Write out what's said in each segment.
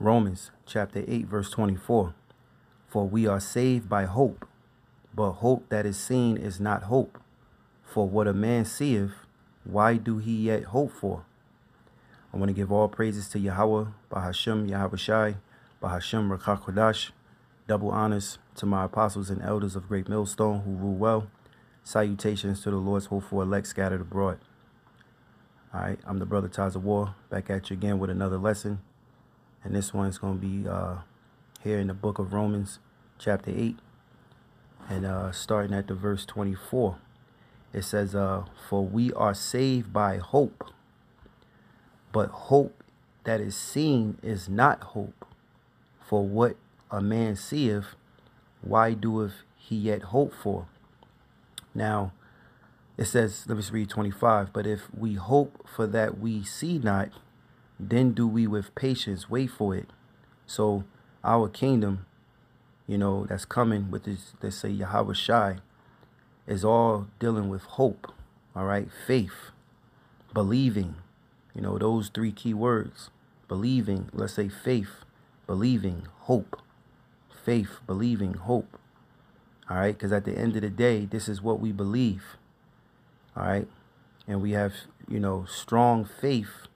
Romans chapter 8, verse 24. For we are saved by hope, but hope that is seen is not hope. For what a man seeth, why do he yet hope for? I want to give all praises to Yahawah, Bahashem, Yahawashi, Bahashim, Rawchaa Qadash. Double honors to my apostles and elders of Great Millstone who rule well. Salutations to the Lord's hopeful elect scattered abroad. All right, I'm the brother Taza War, back at you again with another lesson. And this one's going to be uh, here in the book of Romans, chapter 8, and uh, starting at the verse 24. It says, uh, For we are saved by hope, but hope that is seen is not hope. For what a man seeth, why doeth he yet hope for? Now, it says, let me read 25. But if we hope for that we see not, then do we with patience wait for it. So our kingdom, you know, that's coming with this, let's say Yahawashi, is all dealing with hope, all right? Faith, believing, you know, those three key words. Believing, let's say faith, believing, hope. Faith, believing, hope. All right, because at the end of the day, this is what we believe. All right. And we have, you know, strong faith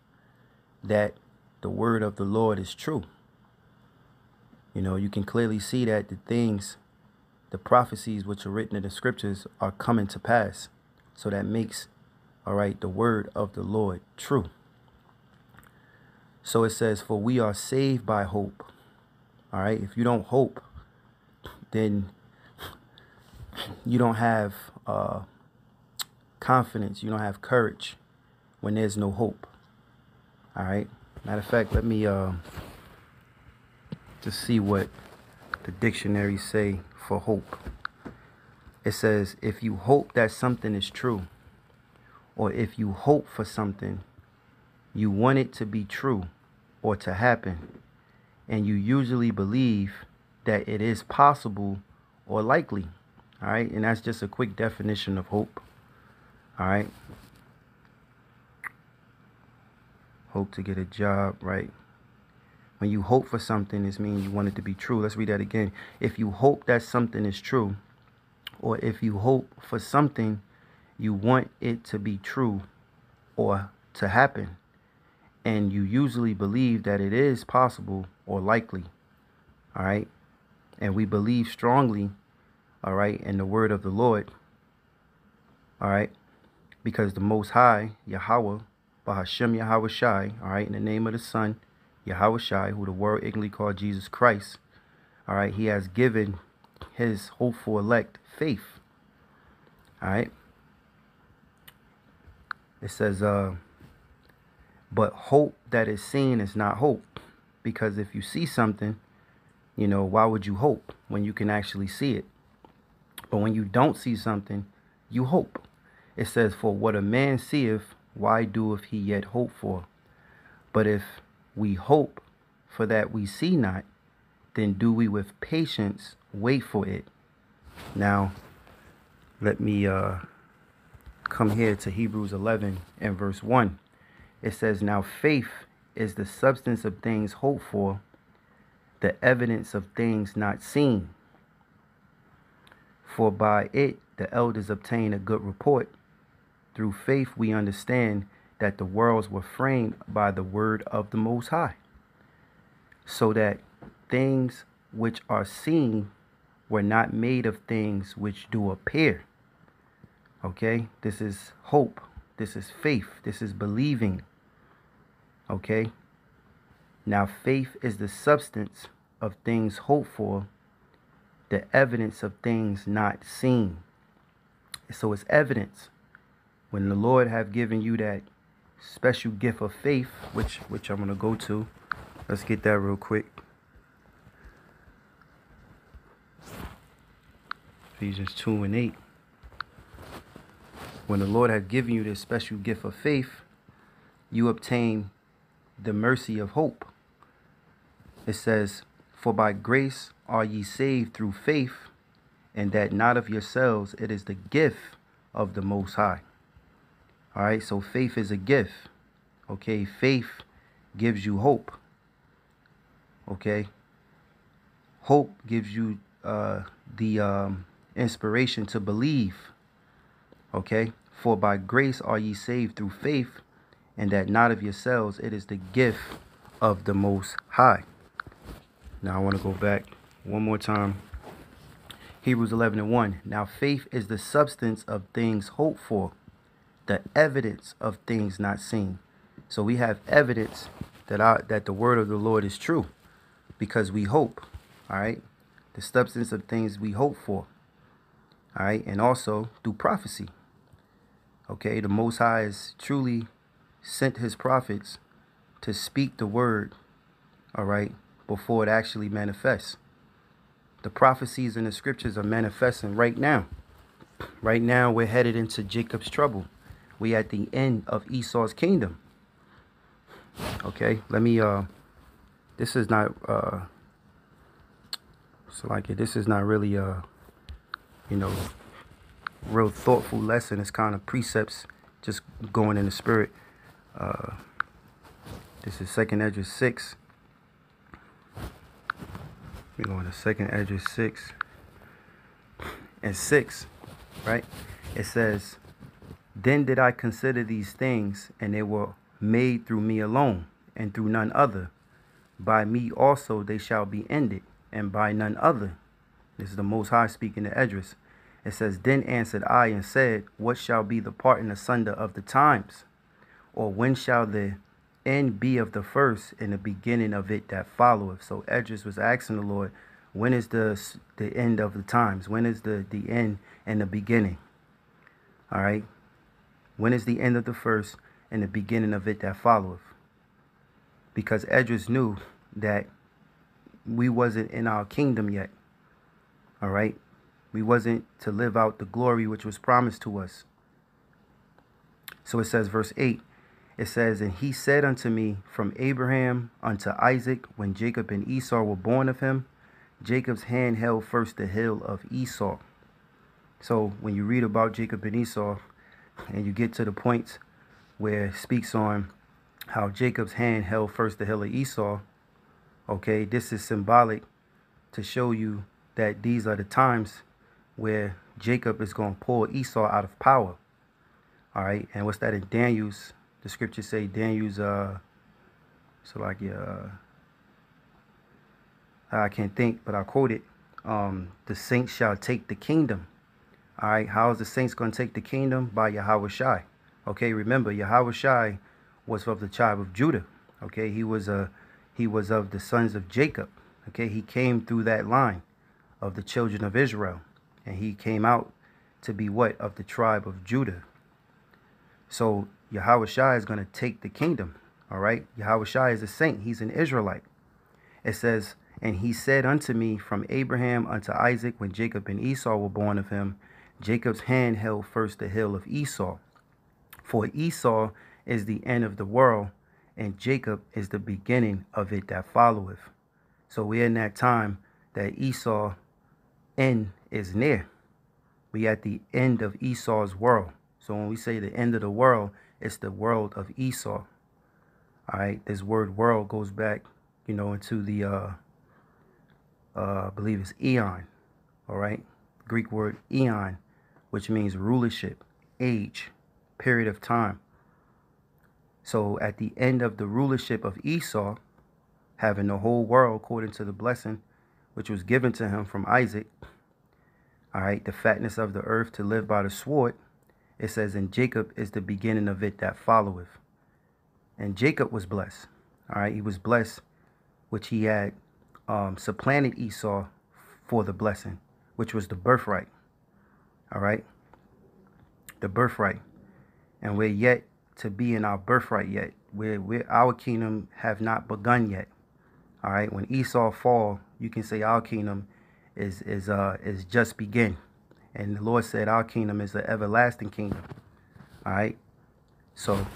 that the word of the Lord is true. You know, you can clearly see that the things, the prophecies which are written in the scriptures are coming to pass. So that makes, all right, the word of the Lord true. So it says, for we are saved by hope. All right. If you don't hope, then you don't have uh, confidence, you don't have courage when there's no hope. All right. Matter of fact, let me uh, just see what the dictionary say for hope. It says, if you hope that something is true, or if you hope for something, you want it to be true or to happen, and you usually believe that it is possible or likely. All right. And that's just a quick definition of hope. All right. Hope to get a job, right? When you hope for something, this means you want it to be true. Let's read that again. If you hope that something is true, or if you hope for something, you want it to be true or to happen. And you usually believe that it is possible or likely. All right. And we believe strongly, all right, in the word of the Lord. All right because the Most High, Yahawah, Bahashem Yahawashi, all right, in the name of the Son, Yahawashi, who the world ignorantly called Jesus Christ, all right, he has given his hopeful elect faith, all right. It says, uh, but hope that is seen is not hope, because if you see something, you know, why would you hope when you can actually see it? But when you don't see something, you hope. It says, For what a man seeth, why doeth he yet hope for? But if we hope for that we see not, then do we with patience wait for it. Now, let me uh, come here to Hebrews 11 and verse 1. It says, Now faith is the substance of things hoped for, the evidence of things not seen. For by it the elders obtain a good report. Through faith, we understand that the worlds were framed by the word of the Most High, so that things which are seen were not made of things which do appear. Okay, this is hope, this is faith, this is believing. Okay, now faith is the substance of things hoped for, the evidence of things not seen. So it's evidence when the Lord have given you that special gift of faith, which which I'm gonna go to. Let's get that real quick. Ephesians 2 and 8. When the Lord has given you this special gift of faith, you obtain the mercy of hope. It says, For by grace are ye saved through faith, and that not of yourselves, it is the gift of the Most High. All right, so faith is a gift. Okay, faith gives you hope. Okay. Hope gives you uh, the um, inspiration to believe. Okay. For by grace are ye saved through faith, and that not of yourselves, it is the gift of the Most High. Now I want to go back one more time. Hebrews 11 and 1. Now faith is the substance of things hoped for, the evidence of things not seen. So we have evidence that our, that the word of the Lord is true because we hope. All right. The substance of things we hope for. All right. And also through prophecy. Okay. The Most High has truly sent his prophets to speak the word. All right. Before it actually manifests. The prophecies in the scriptures are manifesting right now. Right now, we're headed into Jacob's trouble. We at the end of Esau's kingdom. Okay, let me, uh, this is not, uh, so like it, this is not really, uh, you know, real thoughtful lesson. It's kind of precepts, just going in the spirit. Uh, this is second Esdras 6. We're going to second Esdras 6 and 6, right? It says, Then did I consider these things, and they were made through me alone, and through none other. By me also they shall be ended, and by none other. This is the Most High speaking to Esdras. It says, Then answered I and said, What shall be the part asunder of the times? Or when shall the end be of the first and the beginning of it that followeth. So Esdras was asking the Lord, when is the the end of the times? When is the the end and the beginning? All right. When is the end of the first and the beginning of it that followeth? Because Esdras knew that we wasn't in our kingdom yet. All right. We wasn't to live out the glory which was promised to us. So it says, verse 8 it says, And he said unto me, From Abraham unto Isaac, when Jacob and Esau were born of him, Jacob's hand held first the hill of Esau. So when you read about Jacob and Esau, and you get to the point where it speaks on how Jacob's hand held first the hill of Esau, okay, this is symbolic to show you that these are the times where Jacob is going to pull Esau out of power. All right, and what's that in Daniel's the scriptures say Daniel's uh so like yeah uh, I can't think, but I'll quote it. Um, the saints shall take the kingdom. All right, how is the saints going to take the kingdom? By Yahawashi. Okay, remember Yahawashi was of the tribe of Judah. Okay, he was a uh, he was of the sons of Jacob. Okay, he came through that line of the children of Israel, and he came out to be what of the tribe of Judah. So Yahawashi is going to take the kingdom. All right. Yahawashi is a saint. He's an Israelite. It says, And he said unto me, From Abraham unto Isaac, when Jacob and Esau were born of him, Jacob's hand held first the hill of Esau. For Esau is the end of the world, and Jacob is the beginning of it that followeth. So we're in that time that Esau end is near. We at the end of Esau's world. So when we say the end of the world, it's the world of Esau. All right, this word world goes back, you know, into the, uh, uh, I believe it's eon, all right? Greek word eon, which means rulership, age, period of time. So at the end of the rulership of Esau, having the whole world according to the blessing which was given to him from Isaac, all right, the fatness of the earth to live by the sword, it says, And Jacob is the beginning of it that followeth. And Jacob was blessed. All right, he was blessed, which he had um, supplanted Esau for the blessing, which was the birthright. All right, the birthright. And we're yet to be in our birthright yet. We're, we're, our kingdom have not begun yet. All right, when Esau fall, you can say our kingdom is is uh is just begin. And the Lord said, Our kingdom is an everlasting kingdom. All right. So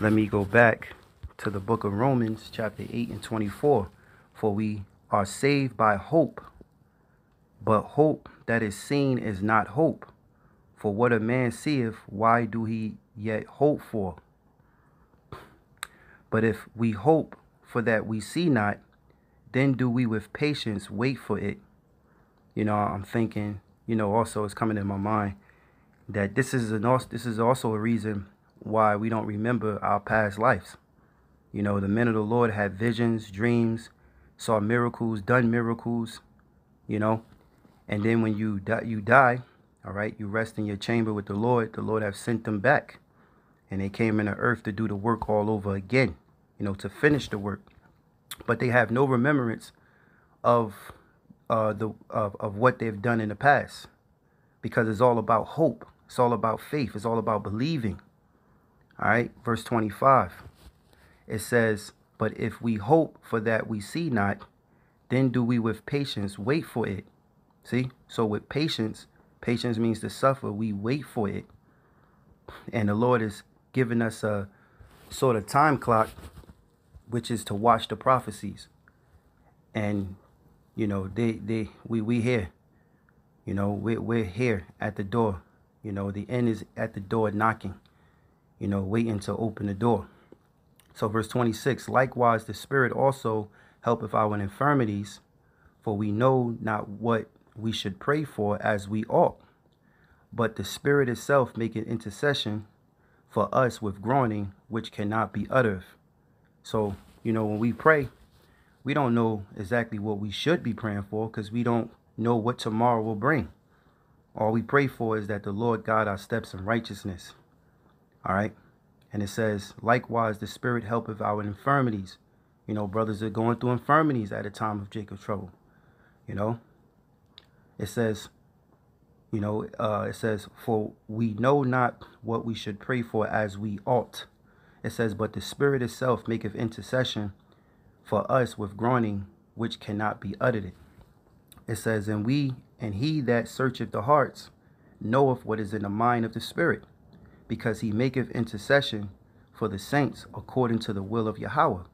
let me go back to the book of Romans, chapter 8 and 24. For we are saved by hope, but hope that is seen is not hope. For what a man seeth, why do he yet hope for? But if we hope for that we see not, then do we with patience wait for it. You know, I'm thinking, you know, also it's coming in my mind that this is an also this is also a reason why we don't remember our past lives. You know, the men of the Lord had visions, dreams, saw miracles, done miracles, you know. And then when you die, you die, all right, you rest in your chamber with the Lord. The Lord have sent them back. And they came in the earth to do the work all over again, you know, to finish the work. But they have no remembrance of uh, the of, of what they've done in the past because it's all about hope. It's all about faith. It's all about believing. All right, verse 25. It says, But if we hope for that we see not, then do we with patience wait for it. See? So with patience, patience means to suffer. We wait for it. And the Lord is giving us a sort of time clock, which is to watch the prophecies. And, you know, they, they, we, we here, you know, we're, we're here at the door. You know, the end is at the door knocking, you know, waiting to open the door. So verse 26, likewise the Spirit also helpeth our infirmities, for we know not what we should pray for as we ought. But the Spirit itself maketh intercession for us with groaning which cannot be uttered. So, you know, when we pray, we don't know exactly what we should be praying for because we don't know what tomorrow will bring. All we pray for is that the Lord guide our steps in righteousness. All right. And it says, likewise, the Spirit helpeth our infirmities. You know, brothers are going through infirmities at a time of Jacob's trouble. You know, it says, you know, uh, it says, for we know not what we should pray for as we ought. It says, but the Spirit itself maketh intercession for us with groaning which cannot be uttered. It says, and we and he that searcheth the hearts knoweth what is in the mind of the Spirit because he maketh intercession for the saints according to the will of Yahawah.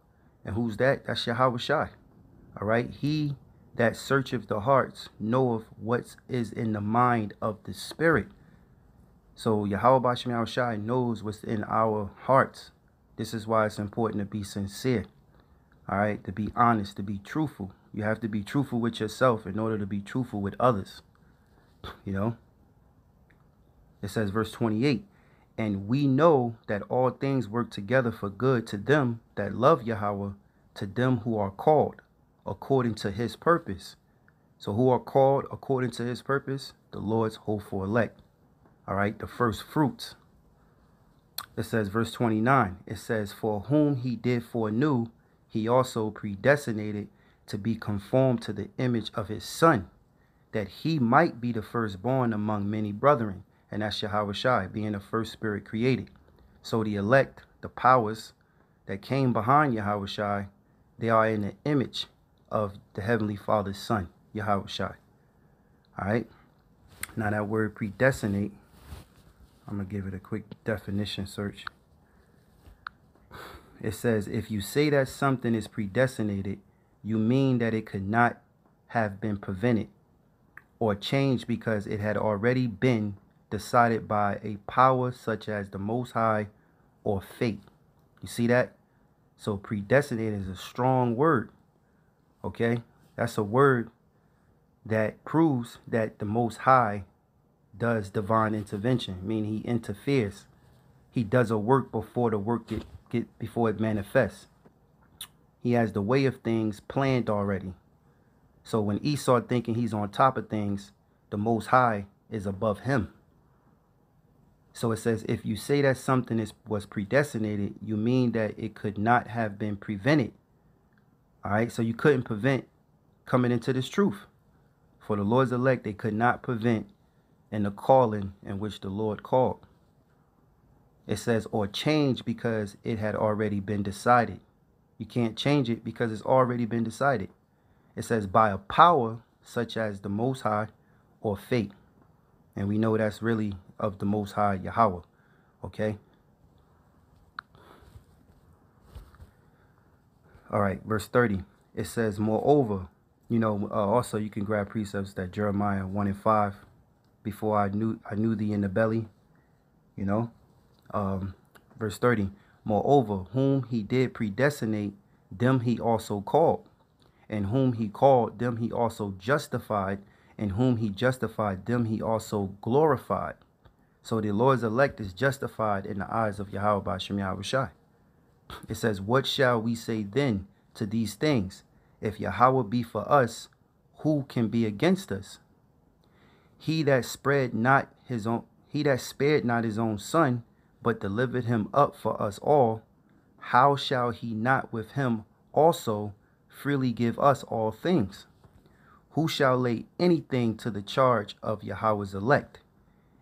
And who's that? That's Yahawashi. All right. He that searcheth the hearts knoweth what is in the mind of the spirit. So Yahawah Bashem Shai knows what's in our hearts. This is why it's important to be sincere. All right, to be honest, to be truthful. You have to be truthful with yourself in order to be truthful with others. You know? It says, verse 28 and we know that all things work together for good to them that love Yahawah, to them who are called according to his purpose. So who are called according to his purpose? The Lord's hopeful elect. All right, the first fruits. It says, verse 29, it says, For whom he did foreknew, he also predestinated to be conformed to the image of his son, that he might be the firstborn among many brethren and that's Shai, being the first spirit created. So the elect, the powers that came behind Shai, they are in the image of the Heavenly Father's Son, Yahawashi. All right. Now that word predestinate, I'm going to give it a quick definition search. It says, if you say that something is predestinated, you mean that it could not have been prevented or changed because it had already been decided by a power such as the Most High or fate. You see that? So predestinate is a strong word. Okay? That's a word that proves that the Most High does divine intervention, meaning he interferes. He does a work before the work get, get before it manifests. He has the way of things planned already. So when Esau thinking he's on top of things, the Most High is above him. So it says, if you say that something is was predestinated, you mean that it could not have been prevented. All right, so you couldn't prevent coming into this truth. For the Lord's elect, they could not prevent in the calling in which the Lord called. It says, or change because it had already been decided. You can't change it because it's already been decided. It says, by a power such as the Most High or fate. And we know that's really of the Most High Yahawah. Okay? All right, verse 30. It says, Moreover, you know, uh, also you can grab precepts that Jeremiah 1 and 5. Before I knew I knew thee in the belly. You know? Um, verse 30. Moreover, whom he did predestinate, them he also called. And whom he called, them he also justified. And whom he justified, them he also glorified. So the Lord's elect is justified in the eyes of Yahawah by Bashem Yahawashi. It says, What shall we say then to these things? If Yahawah be for us, who can be against us? He that spread not his own he that spared not his own son, but delivered him up for us all, how shall he not with him also freely give us all things? Who shall lay anything to the charge of Yahawah's elect?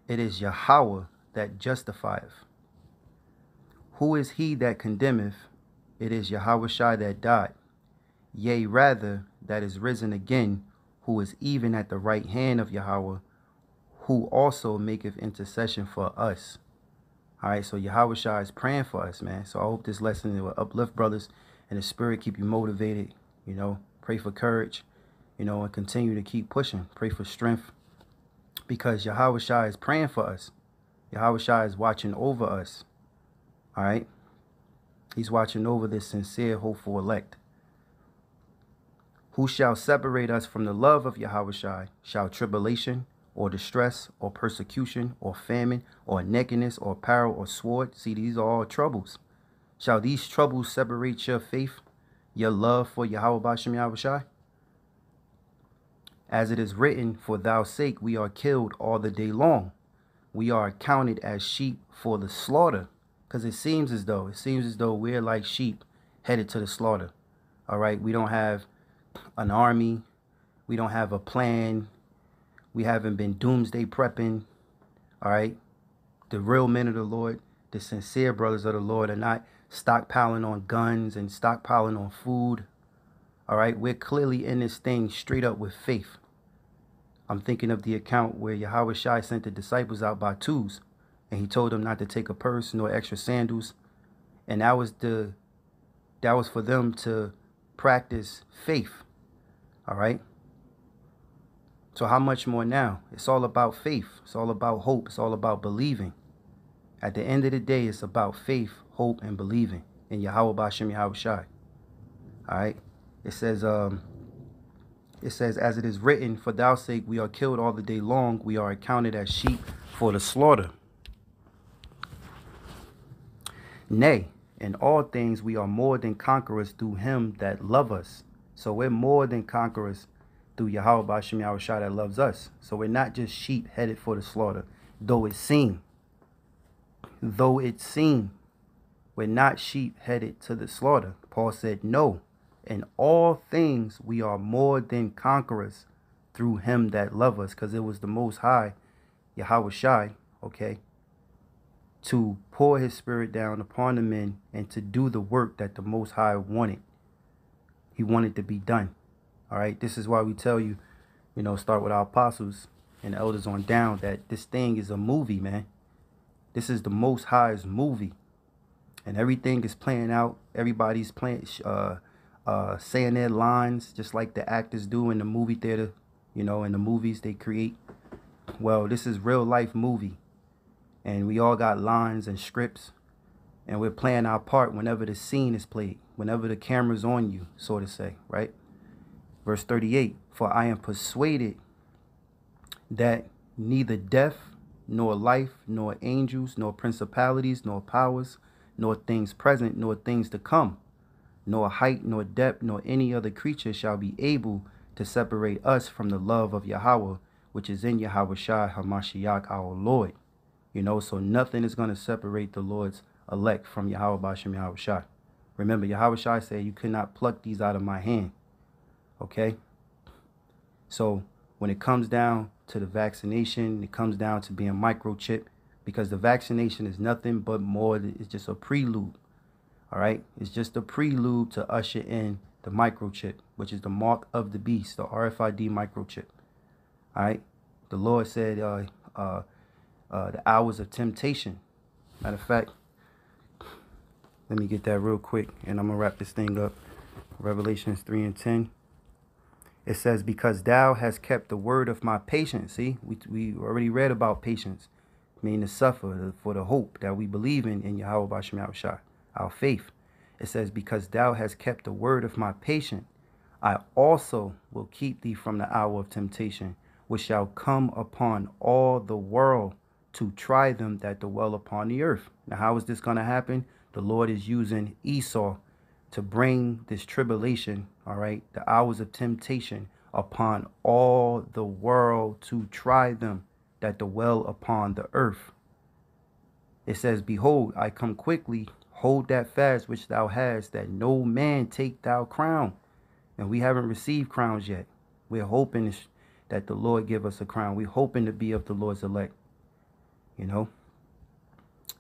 It is Yahawah that justifieth. Who is he that condemneth? It is Yahawashi that died. Yea, rather, that is risen again, who is even at the right hand of Yahawah, who also maketh intercession for us. All right, so Yahawah is praying for us, man. So I hope this lesson will uplift brothers and the spirit keep you motivated. You know, pray for courage, you know, and continue to keep pushing. Pray for strength because Yahawah is praying for us. Yahawah is watching over us. All right. He's watching over this sincere, hopeful elect. Who shall separate us from the love of Yahawashi? Shall tribulation or distress or persecution or famine or nakedness or peril or sword? See, these are all troubles. Shall these troubles separate your faith, your love for Yahawah Bashem Yahawashi? As it is written, For thou sake we are killed all the day long. We are accounted as sheep for the slaughter. Because it seems as though, it seems as though we're like sheep headed to the slaughter. All right, we don't have an army. We don't have a plan. We haven't been doomsday prepping. All right. The real men of the Lord, the sincere brothers of the Lord are not stockpiling on guns and stockpiling on food. All right. We're clearly in this thing straight up with faith. I'm thinking of the account where Yahawashi sent the disciples out by twos and he told them not to take a purse nor extra sandals. And that was the that was for them to practice faith. All right. So how much more now? It's all about faith. It's all about hope. It's all about believing. At the end of the day, it's about faith, hope, and believing in Yahawah Bashem Yahawashi. All right. It says, um, it says, as it is written, for thou sake we are killed all the day long. We are accounted as sheep for the slaughter. Nay, in all things we are more than conquerors through him that love us. So we're more than conquerors through Yahawah Bashem Yahawashi that loves us. So we're not just sheep headed for the slaughter, though it seem. Though it seem, we're not sheep headed to the slaughter. Paul said, no, in all things we are more than conquerors through him that love us, because it was the most high, Yahawashi, okay, to pour his spirit down upon the men and to do the work that the Most High wanted. He wanted to be done. All right. This is why we tell you, you know, start with our apostles and elders on down that this thing is a movie, man. This is the Most High's movie. And everything is playing out. Everybody's playing, uh, uh, saying their lines just like the actors do in the movie theater, you know, in the movies they create. Well, this is real life movie and we all got lines and scripts. And we're playing our part whenever the scene is played whenever the camera's on you so to say right? Verse 38 for i am persuaded that neither death nor life nor angels nor principalities nor powers nor things present nor things to come nor height nor depth nor any other creature shall be able to separate us from the love of Yahawah which is in Yahawashi HaMashiach our Lord you know, so nothing is going to separate the Lord's elect from Yahawah Bashem Yahawashi. Remember, Yahawashi said, you cannot pluck these out of my hand. Okay? So when it comes down to the vaccination, it comes down to being microchip because the vaccination is nothing but more, it's just a prelude. All right? It's just a prelude to usher in the microchip, which is the mark of the beast, the RFID microchip. All right? The Lord said, uh, uh, uh, the hours of temptation. Matter of fact, let me get that real quick and I'm going to wrap this thing up. Revelations 3 and 10. It says, Because thou hast kept the word of my patience. See, we, we already read about patience, meaning to suffer for the hope that we believe in in Yahawah Bashim Shah, our faith. It says, Because thou hast kept the word of my patience, I also will keep thee from the hour of temptation, which shall come upon all the world to try them that dwell upon the earth. Now, how is this going to happen? The Lord is using Esau to bring this tribulation, all right, the hours of temptation upon all the world to try them that dwell upon the earth. It says, Behold, I come quickly, hold that fast which thou hast, that no man take thou crown. And we haven't received crowns yet. We're hoping that the Lord give us a crown. We're hoping to be of the Lord's elect, you know.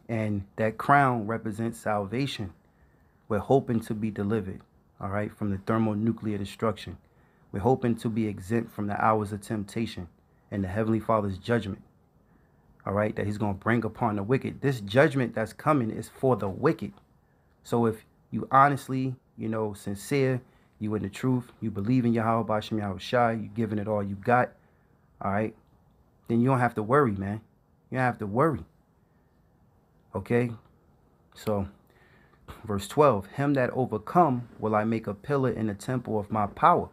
And that crown represents salvation. We're hoping to be delivered, all right, from the thermonuclear destruction. We're hoping to be exempt from the hours of temptation and the Heavenly Father's judgment, all right, that He's going to bring upon the wicked. This judgment that's coming is for the wicked. So if you honestly, you know, sincere, you in the truth, you believe in Yahawah Yahweh Shai, you're giving it all you got, all right, then you don't have to worry, man. You have to worry. Okay? So, verse 12 Him that overcome will I make a pillar in the temple of my power,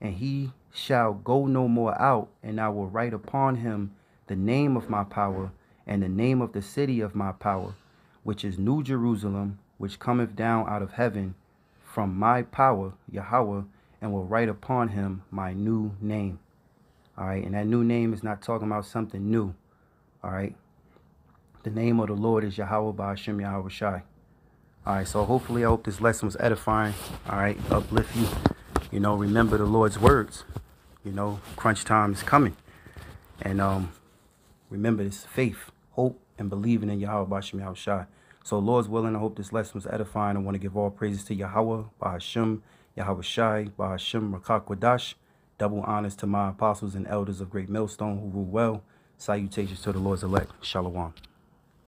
and he shall go no more out, and I will write upon him the name of my power and the name of the city of my power, which is New Jerusalem, which cometh down out of heaven from my power, Yahawah, and will write upon him my new name. All right, and that new name is not talking about something new. All right, the name of the Lord is Yahawah Ba'ashem Yahawashi. All right, so hopefully I hope this lesson was edifying. All right, uplift you. You know, remember the Lord's words. You know, crunch time is coming. And um, remember this faith, hope, and believing in Yahawah Ba'ashem Yahawashi. So, Lord's willing, I hope this lesson was edifying. I want to give all praises to Yahawah, Bahashim, Yahawashi, Bahashim, Rawchaa Qadash. Double honors to my apostles and elders of Great Millstone who rule well. Salutations to the Lord's elect. Shalom.